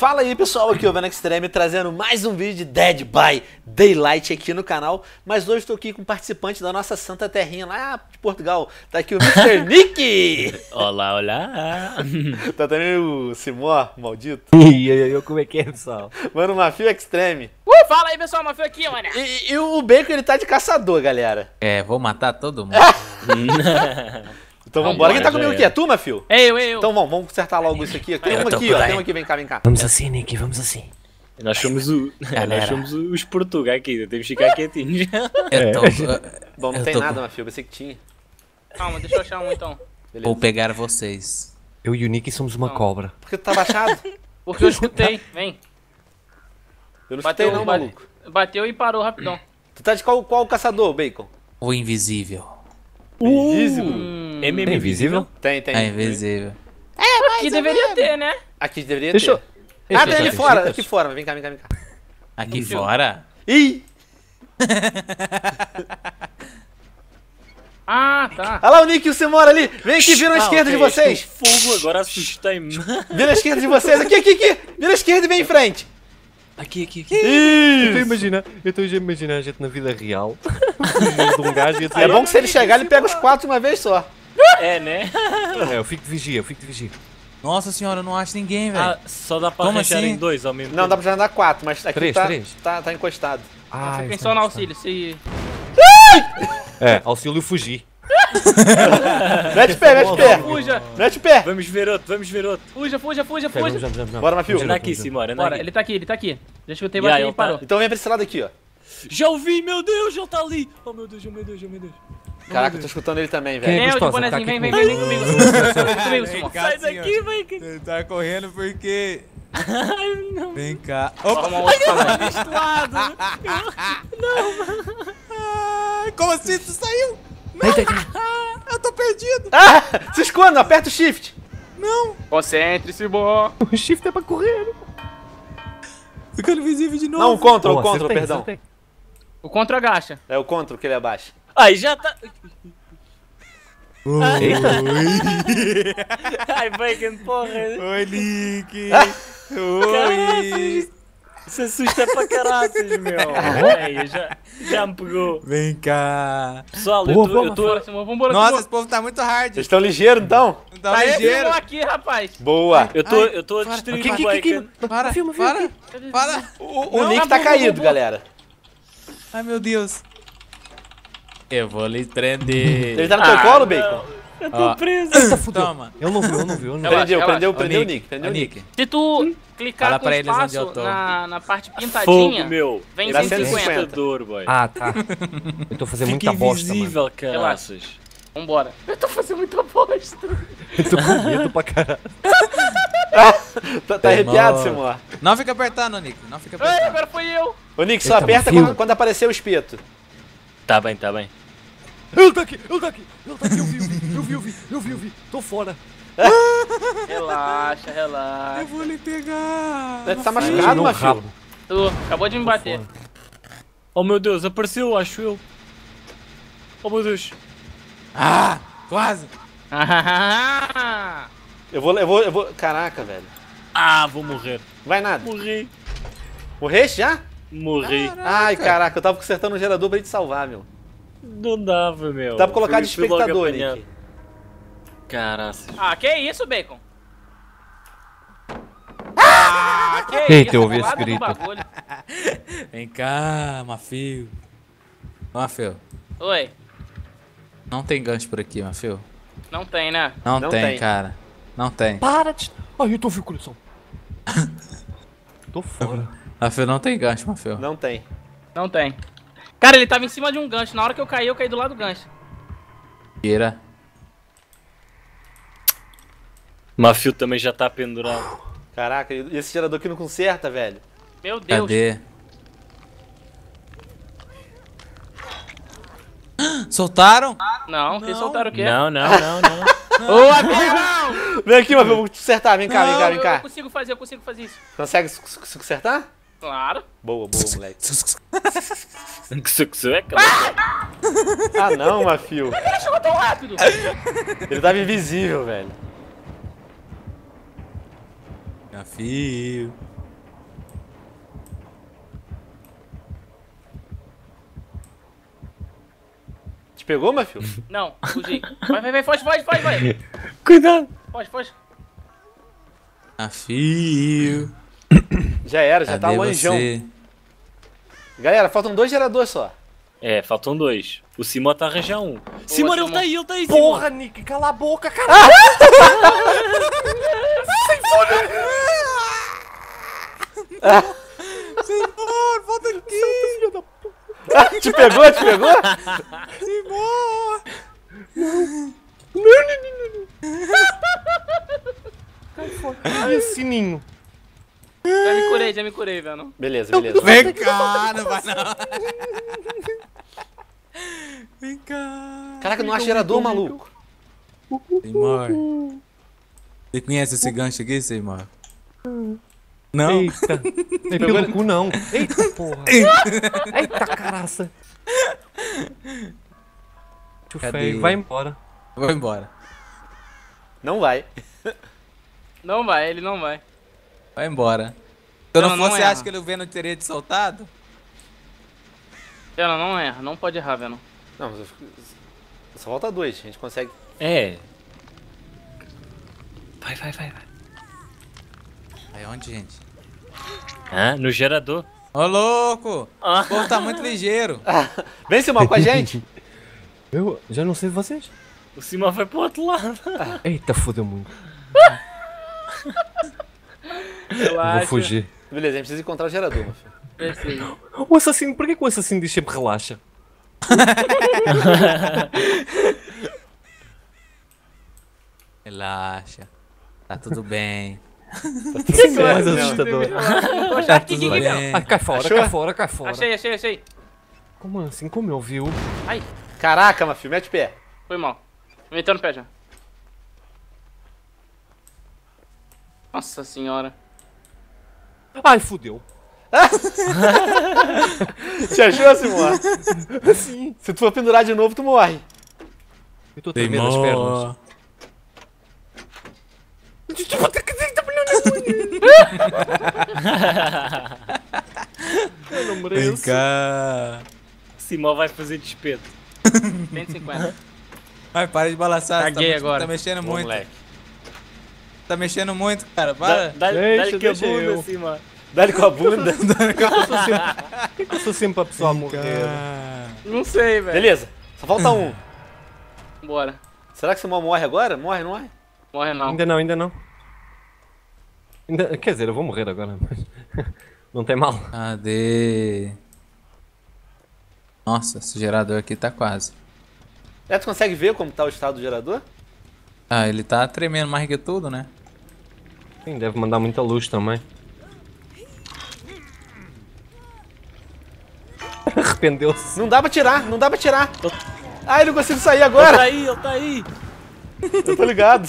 Fala aí pessoal, aqui é o Venom Extreme trazendo mais um vídeo de Dead by Daylight aqui no canal Mas hoje estou aqui com um participante da nossa santa terrinha lá de Portugal Tá aqui o Mr. Nick Olá, olá Tá também o Simó, maldito E aí, eu, como é que é, pessoal? Mano, Mafio Extreme Uh, fala aí, pessoal, Mafio aqui, mano. e, e o Bacon ele tá de caçador, galera É, vou matar todo mundo. Então vambora, quem tá comigo é. aqui? É tu, Mafio? Ei, eu, eu. Então vamos, vamos consertar logo isso aqui Tem Eu um tô aqui, ó, tem um aqui, vem cá, vem cá Vamos assim, Nick, vamos assim. Nós somos, o, nós somos os Portugal aqui, temos que ficar quietinhos. Eu tô, Bom, não tem tô nada, Mafio, pensei que tinha Calma, deixa eu achar um então. Beleza vou pegar vocês. Eu e o Nick somos uma Não. cobra. Por que tu tá baixado? Porque eu escutei, vem. Eu não Bateu, escutei não, maluco Bateu e parou rapidão. Tu tá de qual, qual caçador, Bacon? O invisível. Invisível? Hum, É mesmo É invisível? Tem, tem É invisível. aqui deveria ter, né? Aqui deveria Deixa eu- ter Deixa Ah, eu tem ali fora, aqui fora, vem cá, vem cá, vem cá Aqui Viu? fora? Ih! Ah, tá. Olha lá o Nick e o Simora ali! Vem aqui, vira à Ah, esquerda de vocês! Fogo, agora assustei-me. Vira à esquerda de vocês! Aqui, aqui, aqui! Vira à esquerda e vem em frente! Aqui, aqui, aqui. Eu tô Isso! imaginando, eu tô imaginando a gente na vida real. De um gajo e eu É bom que se ele chegar, ele pega os quatro de uma vez só. É, né? É, eu fico de vigia, eu fico de vigia. Nossa senhora, eu não acho ninguém, velho. Ah, só dá para Como assim? em dois ao mesmo Não, dá tempo. pra já andar quatro, mas aqui Três, tá, três. Tá, tá encostado. ah, Fiquem só no auxílio. Se... É, auxílio fugir. Mete o pé, mete o pé! Fuja, Mete o pé! Vamos ver outro, vamos ver outro. fuja, fuja, fuja, fuja. vamos, vamos, vamos. Bora, Mafio. Anda aqui. Simora, anda Bora, ele tá aqui, ele tá aqui. Já escutei Já, bater ele e tá- parou. Então vem pra esse lado aqui, ó. Já ouvi, meu Deus, ele está ali. Oh meu Deus, oh meu Deus, oh meu Deus. Caraca, eu tô escutando ele também, Quem velho. é Vem, o de gostosa? bonezinho, Tá vem, vem, vem, vem comigo. Vem comigo. Sai daqui, vai. Ele tá correndo porque. Vem cá. Opa! arrumar um outro tamanho. Deste lado. Ai, como assim? Tu saiu? Eita, eita. Eu tô perdido! Ah! Se esconda, aperta o shift! Não! Concentre-se, bom. O shift é pra correr. né? Ficando visível de novo! Não, o control, o control, perdão. O contra agacha. É o control que ele abaixa. Ai, já tá. Oi, Ai, bacon, porra. Oi Nick! Oi! Isso assusta para caraças, meu. Ai, já, já me pegou. Vem cá! Pessoal, eu tô. boa, Eu tô Simão, vambora, Nossa, Simão. esse povo tá muito hard! Vocês estão ligeiros, então? Tá Aê, ligeiro! Simão aqui, rapaz. Boa! eu tô, Ai, eu tô a destruir Aqui, o aqui, aqui, bacon. aqui. Para! Filma, filma Para! Para! O, o Não, Nick tá tá caído, galera. Ai meu Deus! Eu vou lhe prender. Ele tá no teu Ah, colo, não. Bacon? Eu tô Ó. preso. Eita, fudeu. Toma! Eu não vi, eu não vi, eu não vi. Prendeu, relaxa. prendeu, prendeu o Nick, prendeu o Nick. Nick! Se tu clicar Fala com pra eles onde espaço eu tô. na, na parte pintadinha, Fogo, meu. vem Dá 150. 150. assustador, boy. Ah, tá. Eu tô fazendo Fica muita bosta, mano. invisível, caraças. Vambora. Eu tô fazendo muita bosta. Eu tô com medo pra caralho. Tá, tá arrepiado. Simor. Não fica apertando, Nick! Não fica Ai, apertando! agora foi eu. Ô, Nick, só Eita, aperta Mafio. quando, quando aparecer o espeto. Tá bem, tá bem. Ele tá aqui, ele tá aqui, ele tá aqui, eu vi, eu vi, eu vi, eu vi, eu vi, eu vi. Tô fora. Relaxa, relaxa. Eu vou lhe pegar! Você tá machucado, Mafio? rabo. Tu acabou de me bater. Oh meu Deus, apareceu, acho eu. Oh meu Deus. Ah! Quase! Ah, Eu vou, eu vou, eu vou... Caraca, velho. Ah, vou morrer. Vai nada. Morri. Morreste já? Morri. Ai, caraca, eu tava consertando um gerador pra ele te salvar, meu. Não dava, meu. Dá pra colocar Fui- de espectador. Nick. Caraças. ah, que isso, Bacon? Ah, que Eita, isso? eu ouvi esse Lado do grito. Vem cá, Mafio! Mafio, Oi, não tem gancho por aqui, Mafio. não tem, né? Não, Não tem, tem. cara. Não tem. Para de... Ai, eu tô o coração. tô fora. Mafio, não tem gancho, Mafio. Não tem. Não tem. Cara, ele tava em cima de um gancho. Na hora que eu caí, eu caí do lado do gancho. Tira. Mafio também já tá pendurado. Caraca, e esse gerador aqui não conserta, velho. Meu Deus. Cadê? Soltaram? Não, vocês soltaram o quê? Não, não, não, não. Ô, amigão! Vem aqui, Mafio, eu vou te consertar. Vem cá, vem cá, Eu, vem eu cá. consigo fazer, eu consigo fazer isso. Consegue se se consertar? Claro. Boa, boa, moleque. que que é, cara. Ah não, Mafio. Ele chegou tão rápido. Ele tava invisível, velho. Afio. Te pegou, meu filho? Não, fugi. Vai, vai, vai, foge, foge, foge, vai. Cuidado. Foge, foge. Afio. Já era, já tá Cadê longeão. você? Galera, faltam dois geradores só. É, faltam dois. O Simon tá arranjar um. Simon, ele Simon. tá aí, ele tá aí, Simon. Porra, Nick, cala a boca, caralho! Senhor, volta aqui! te pegou, te pegou? Senhor! Ai, sininho. Já me curei, já me curei, velho. Beleza, beleza. Vem cá, não vai não. Vem cá. Caraca, não acha gerador, maluco. Seymour. Você conhece esse gancho aqui, Seymour? Não? Eita. Pelo cu, não. Eita, porra. Eita, caraça. Tio Cadê? feio, vai embora. Vou embora. Não vai. Não vai, ele não vai. Vai embora. Se eu não, Não, fosse, erra. acha que ele vendo teria te soltado? Ela não erra, não pode errar, velho. Não, mas eu- só falta dois. A gente consegue. É. Vai, vai, vai, vai. Aí onde, gente? Ah, no gerador. Ô, louco! Ah. O povo tá muito ligeiro. Vem, Simão, com a gente. Eu já não sei vocês. O Simon foi pro outro lado. Eita, fodeu muito. Relaxa. Vou fugir. Beleza, a gente precisa encontrar o gerador, meu filho. O assassino, por que, que o assassino diz sempre relaxa? Relaxa. Tá tudo bem. Isso é mais assustador. Aqui, Tudo aqui, bem. Ai, cai fora, Achou? cai fora, cai fora. Achei, achei, achei. Como assim? Como eu viu? Ai, Caraca, meu filho, mete o pé. foi mal. Meteu no pé já. Nossa senhora. Ai, fudeu. Te achou, Simão? Sim. Se tu for pendurar de novo, tu morre. Eu tô tremendo as pernas. Eu não Vem mereço. cá. O Simon vai fazer despeto. 150. Vai, para de balançar. Caguei tá, agora. Tá mexendo muito. moleque. Tá mexendo muito, cara. Dá- Para. Dá- Deixa, Dá-lhe que a deixa bunda, eu. Dá-lhe com a bunda. Por que que eu sou sempre a pessoa a morrer? Não sei, velho. Beleza, só falta um. Bora. Será que o Simão morre agora? Morre, não morre? Morre não. Ainda não, ainda não. Ainda- quer dizer, eu vou morrer agora, mas. Não tem mal. Cadê? Nossa, esse gerador aqui tá quase. É, tu consegue ver como tá o estado do gerador? Ah, ele tá tremendo mais que tudo, né? Sim, deve mandar muita luz também. Arrependeu-se. Não dá pra tirar, não dá pra tirar. Ah, ele não consigo sair Ele tá agora. aí, ele tá aí. Eu tô ligado.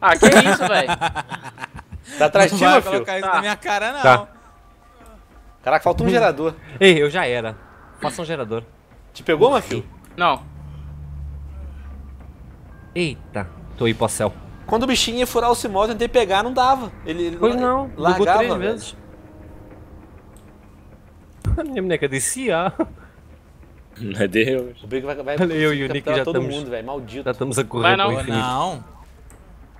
Ah, que isso, velho. Tá atrás de Não ti, vai meu filho? colocar isso Tá. na minha cara, não. Tá. Caraca, falta um gerador. Ei, eu já era. Faça um gerador. Te pegou, meu filho? Não. Eita, tô aí pro céu. Quando o bichinho ia furar o eu tentei pegar, não dava. Ele, ele Pois não, largava, três velho. vezes. A minha boneca disse ah. Adeus. O Big vai, vai Olha, eu e o Nick já todo estamos- mundo, velho. Maldito. Já estamos a correr Vai não. Infinito. não.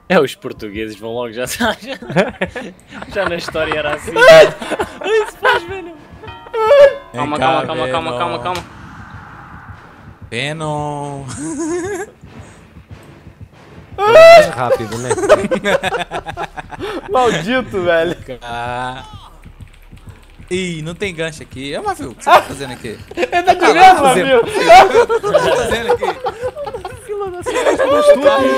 É, os portugueses vão logo já. Já, já na história era assim. Isso faz, velho. Calma, calma, calma, calma, calma, calma. Venom. Mais rápido, né? Maldito, velho. Ah. Ih, não tem gancho aqui. Ô, Mafio, o que você tá fazendo aqui? O que Ele tá te vendo, meu amigo. você tá fazendo aqui? Tu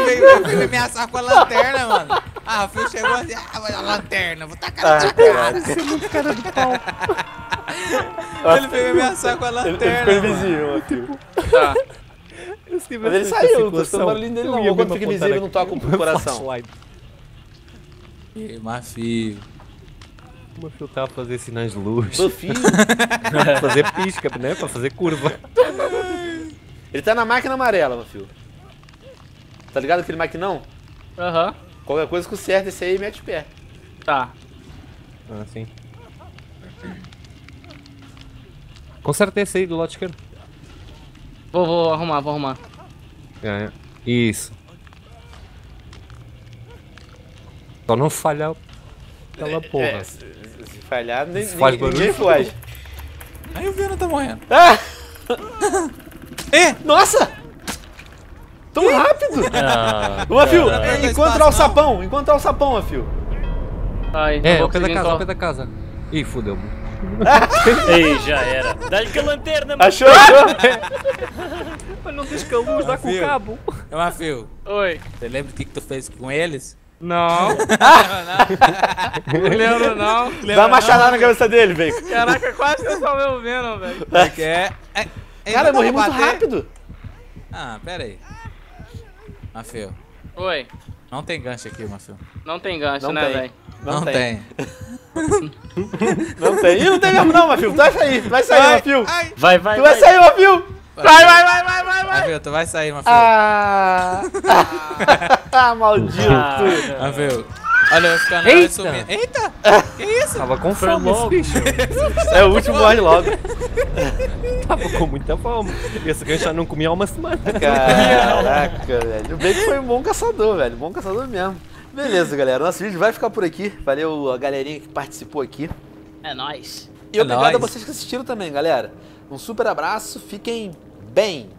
veio, veio me ameaçar com a lanterna, mano. Ah, o Rafael chegou assim, ah, mas a lanterna, vou tacar na tua cara. Ele veio me ameaçar com a Ele, ele lanterna, ficou mano. invisível, meu filho. Tá. Mas ele saiu, não tô escutando barulhinho dele não. Ou quando fica invisível, não toca o coração. Ih, Mafio. Uma fio tá a fazer sinais de luz. Buffy. Pra fazer pisca, né? Pra fazer curva. Ele tá na máquina amarela, meu filho. Tá ligado aquele maquinão? Aham. Qualquer coisa conserta esse aí e mete o pé. Tá. Ah, sim. Conserta esse aí do lado esquerdo. Vou, vou arrumar, vou arrumar. É, é. Isso. Só não falhar aquela porra. É, se, se falhar, nem, Se faz ninguém, foge. Aí o Venom tá morrendo. Ah! É. Nossa! Tão rápido! Ah, Ô, Não aperta encontra o sapão, encontra o sapão, Mafio. Ai, É, ao pé da casa, ao pé da casa. Ih, fudeu. Ei, já era. Dá-lhe com a lanterna, mano. Achou? achou? Mas não deixa que a luz dá com o Fio. cabo. Ô, Mafio, Oi. você lembra o que, que tu fez com eles? Não. não lembro, não. Dá uma machadada na cabeça dele, vem. Caraca, quase que eu salvei o Venom, velho. Porque é. é ele Cara, eu morri muito rápido. Ah, pera aí. Mafio, Oi. não tem gancho aqui, Mafio. Não tem gancho, Não né, tem. velho? Não, tem. Não tem. Ih, não tem mesmo não, Mafio. Tu vai sair, tu vai sair, Ai, Mafio. ai. Vai, vai, Tu vai vai. sair, Mafio. Vai, vai, vai, vai, vai, vai. Mafio, tu vai sair, Mafio. Ah, ah maldito. Ah, Mafio. Olha, os canais Eita. sumindo. Eita! Que isso? Tava com fome esse logo. bicho. É o último, morre logo. Tava com muita fome. Esse gancho já não comia há uma semana. Caraca, velho. O Bacon foi um bom caçador, velho. Bom caçador mesmo. Beleza, galera. Nosso vídeo vai ficar por aqui. Valeu a galerinha que participou aqui. É nóis. E É obrigado a nóis. vocês que assistiram também, galera. Um super abraço. Fiquem bem.